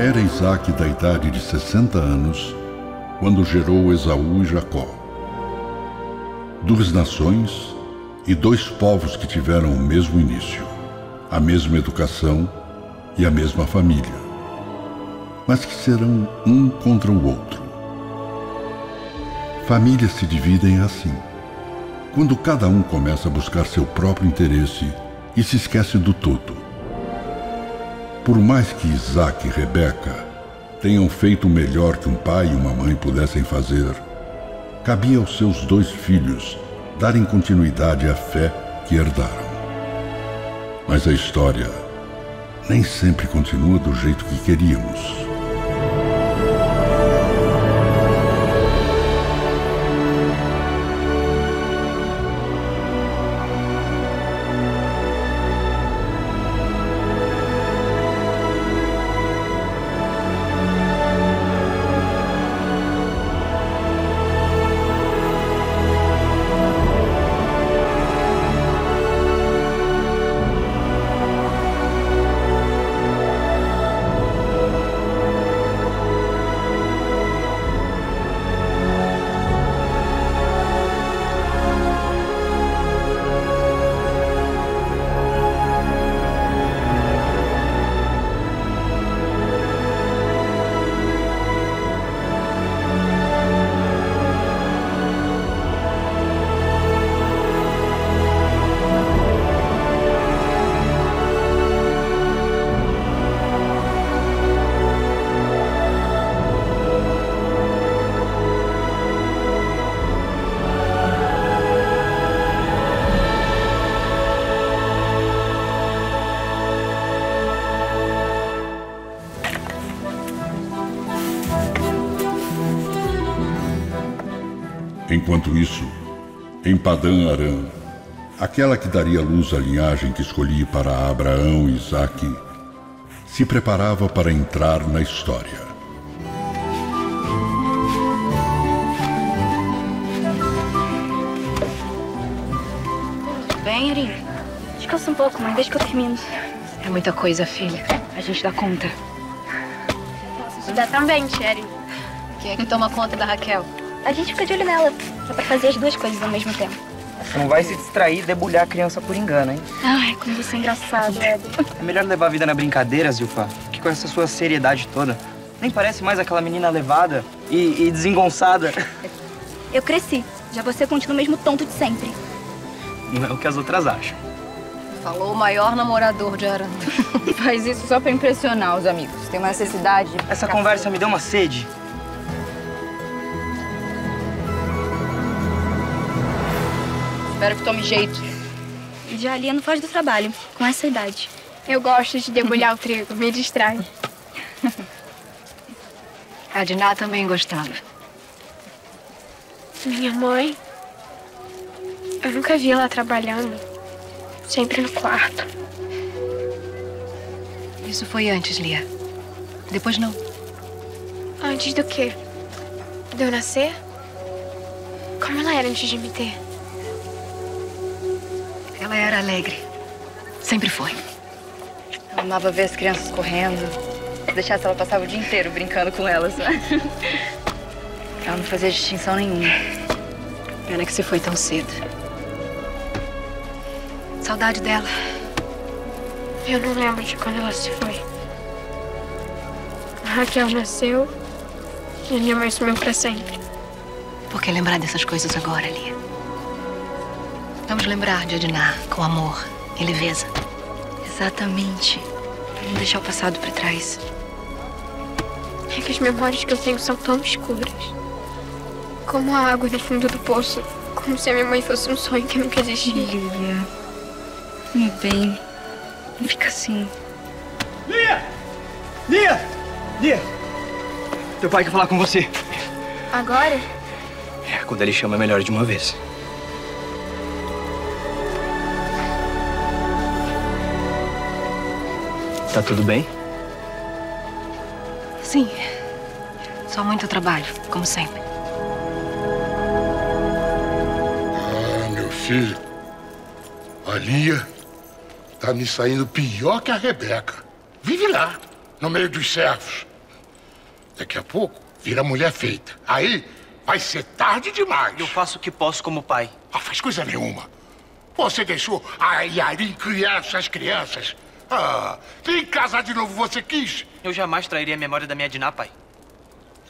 Era Isaac da idade de 60 anos quando gerou Esaú e Jacó. Duas nações e dois povos que tiveram o mesmo início, a mesma educação e a mesma família, mas que serão um contra o outro. Famílias se dividem assim, quando cada um começa a buscar seu próprio interesse e se esquece do todo. Por mais que Isaac e Rebeca tenham feito o melhor que um pai e uma mãe pudessem fazer, cabia aos seus dois filhos darem continuidade à fé que herdaram. Mas a história nem sempre continua do jeito que queríamos. Enquanto isso, em Padã Aram, aquela que daria luz à linhagem que escolhi para Abraão e Isaque, se preparava para entrar na história. Bem, Erin? Descansa um pouco, mãe. Deixa que eu termino. É muita coisa, filha. A gente dá conta. Dá também, Sherry. Quem é que toma conta da Raquel? A gente fica de olho nela. Dá pra fazer as duas coisas ao mesmo tempo. Não vai se distrair e debulhar a criança por engano, hein? Ai, como você é engraçado, Ed. É melhor levar a vida na brincadeira, Zilfa, que com essa sua seriedade toda. Nem parece mais aquela menina levada e, e desengonçada. Eu cresci. Já você continua o mesmo tonto de sempre. Não é o que as outras acham. Falou o maior namorador de Aran. Faz isso só pra impressionar os amigos. Tem uma necessidade. de Essa conversa me deu uma sede. Espero que tome jeito. Já ali não faz do trabalho, com essa idade. Eu gosto de debulhar o trigo, me distrai. A Diná também gostava. Minha mãe. Eu nunca vi ela trabalhando. Sempre no quarto. Isso foi antes, Lia. Depois não. Antes do quê? De eu nascer? Como ela era antes de me ter? Ela era alegre. Sempre foi. Ela amava ver as crianças correndo. Se deixasse, ela passava o dia inteiro brincando com elas, né? Ela não fazia distinção nenhuma. Pena que se foi tão cedo. Saudade dela. Eu não lembro de quando ela se foi. A Raquel nasceu e a minha mãe sumiu pra sempre. Por que lembrar dessas coisas agora, Lia? Vamos lembrar de Adná com amor e leveza. Exatamente. Não deixar o passado pra trás. É que as memórias que eu tenho são tão escuras. Como a água no fundo do poço. Como se a minha mãe fosse um sonho que nunca existiu. Lia, meu bem, não fica assim. Lia! Lia! Lia! Teu pai quer falar com você. Agora? É, quando ele chama é melhor de uma vez. Tá tudo bem? Sim. Só muito trabalho, como sempre. Ah, meu filho. A Lia tá me saindo pior que a Rebeca. Vive lá, no meio dos servos. Daqui a pouco vira mulher feita. Aí vai ser tarde demais. Eu faço o que posso como pai. Ah, faz coisa nenhuma. Você deixou a Yarin criar essas crianças. Ah, nem casar de novo você quis. Eu jamais trairia a memória da minha Diná, pai.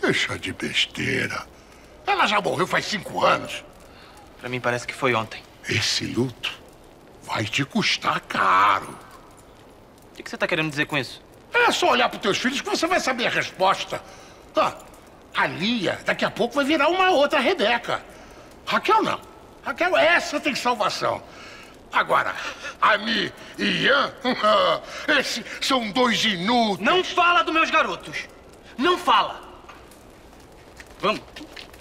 Deixa de besteira. Ela já morreu faz cinco anos. Pra mim parece que foi ontem. Esse luto vai te custar caro. O que que você tá querendo dizer com isso? É só olhar pros teus filhos que você vai saber a resposta. Ah, a Lia daqui a pouco vai virar uma outra Rebeca. Raquel não. Raquel, essa tem salvação. Agora, Ami e Ian, esses são dois inúteis. Não fala dos meus garotos! Não fala! Vamos.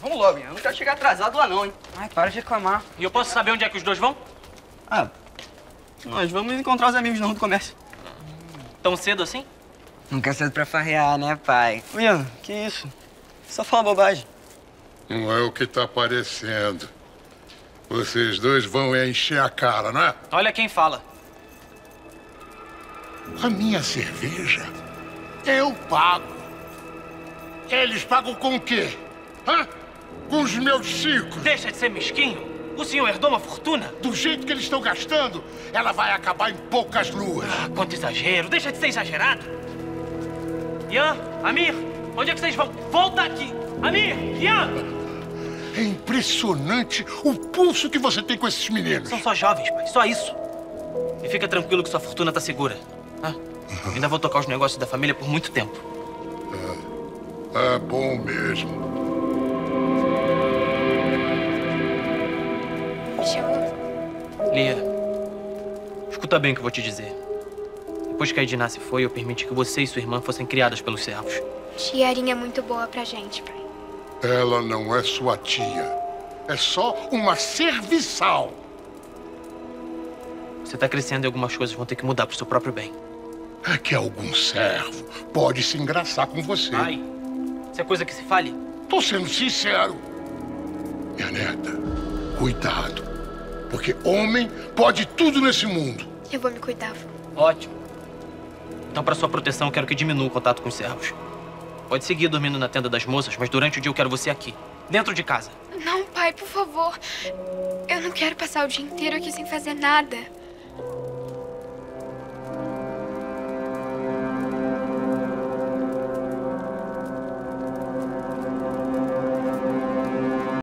Vamos logo, eu não quero chegar atrasado lá não, hein? Ai, para de reclamar. E eu posso saber onde é que os dois vão? Ah, nós vamos encontrar os amigos não do comércio. Tão cedo assim? Nunca é cedo pra farrear, né, pai? Ian, que isso? Só fala bobagem. Não é o que tá parecendo. Vocês dois vão encher a cara, não é? Olha quem fala. A minha cerveja eu pago. Eles pagam com o quê? Hã? Com os meus ciclos. Deixa de ser mesquinho. O senhor herdou uma fortuna? Do jeito que eles estão gastando, ela vai acabar em poucas luas. Ah, quanto exagero. Deixa de ser exagerado. Ian, Amir, onde é que vocês vão? Volta aqui. Amir, Ian! É impressionante o pulso que você tem com esses meninos. São só jovens, pai. Só isso. E fica tranquilo que sua fortuna tá segura. Ah, ainda vou tocar os negócios da família por muito tempo. É, é bom mesmo. Me chamou? Lia, escuta bem o que eu vou te dizer. Depois que a Edna se foi, eu permiti que você e sua irmã fossem criadas pelos servos. Tiarinha é muito boa pra gente, pai. Ela não é sua tia. É só uma serviçal. Você tá crescendo e algumas coisas vão ter que mudar pro seu próprio bem. É que algum servo pode se engraçar com você. Ai, isso é coisa que se fale. Tô sendo sincero. Minha neta, cuidado. Porque homem pode tudo nesse mundo. Eu vou me cuidar, vô. Ótimo. Então, para sua proteção, eu quero que diminua o contato com os servos. Pode seguir dormindo na tenda das moças, mas durante o dia eu quero você aqui, dentro de casa. Não, pai, por favor. Eu não quero passar o dia inteiro aqui sem fazer nada.